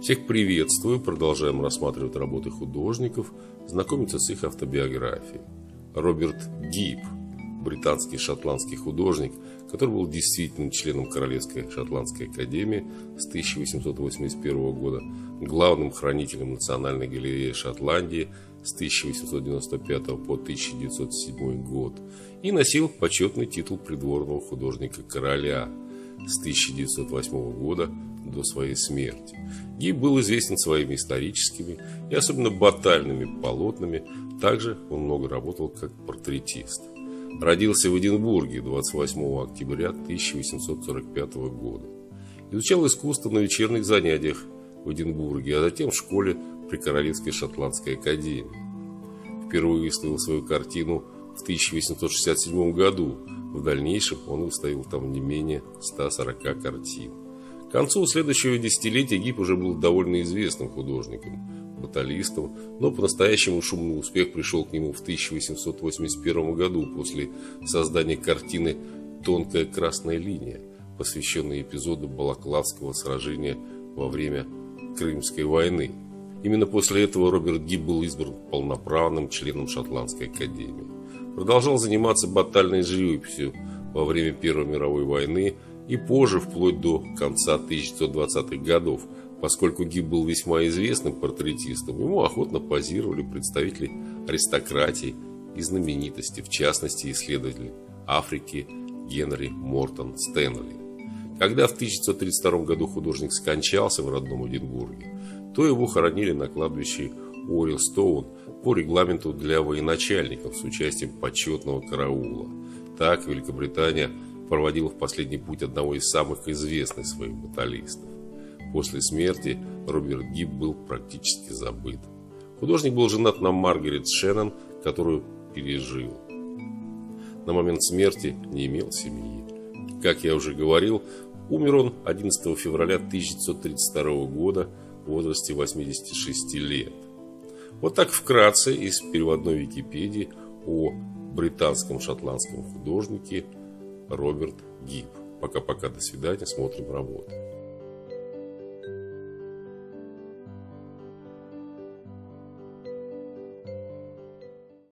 Всех приветствую, продолжаем рассматривать работы художников, знакомиться с их автобиографией. Роберт Гиб, британский шотландский художник, который был действительно членом Королевской шотландской академии с 1881 года, главным хранителем Национальной галереи Шотландии с 1895 по 1907 год и носил почетный титул придворного художника короля с 1908 года до своей смерти. Гиб был известен своими историческими и особенно батальными полотнами, также он много работал как портретист. Родился в Эдинбурге 28 октября 1845 года. Изучал искусство на вечерних занятиях в Эдинбурге, а затем в школе при Королевской шотландской академии. Впервые выставил свою картину в 1867 году. В дальнейшем он выставил там не менее 140 картин. К концу следующего десятилетия Гип уже был довольно известным художником, баталистом, но по-настоящему шумный успех пришел к нему в 1881 году после создания картины «Тонкая красная линия», посвященной эпизоду Балаклавского сражения во время Крымской войны. Именно после этого Роберт Гиб был избран полноправным членом Шотландской академии. Продолжал заниматься батальной живописью во время Первой мировой войны – и позже, вплоть до конца 1920-х годов, поскольку Гиб был весьма известным портретистом, ему охотно позировали представители аристократии и знаменитости, в частности исследователи Африки Генри Мортон Стэнли. Когда в 1932 году художник скончался в родном Эдинбурге, то его хоронили на кладбище Уоррилстоун по регламенту для военачальников с участием почетного караула. Так Великобритания – проводил в последний путь одного из самых известных своих баталистов. После смерти Роберт Гиб был практически забыт. Художник был женат на Маргарет Шеннон, которую пережил. На момент смерти не имел семьи. Как я уже говорил, умер он 11 февраля 1932 года в возрасте 86 лет. Вот так вкратце из переводной Википедии о британском шотландском художнике Роберт Гиб. Пока-пока, до свидания, смотрим работу.